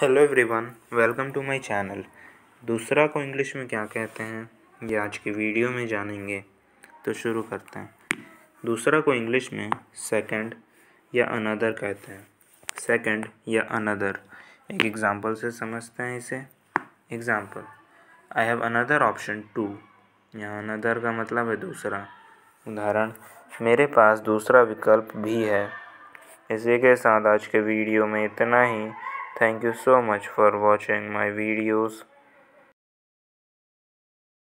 Hello everyone welcome to my channel दूसरा को English में क्या कहते हैं? ये आज की वीडियो में जानेंगे। तो शुरू करते हैं। दूसरा को इंग्लिश में सेकंड या अनदर कहते हैं। सेकंड या अनदर एक एग्जांपल से समझते हैं इसे। Example I have another option too यहाँ अनदर का मतलब है दूसरा। उदाहरण, मेरे पास दूसरा विकल्प भी है। इसी के साथ आज के वीडियो में इतना ही। Thank you so much for watching my videos.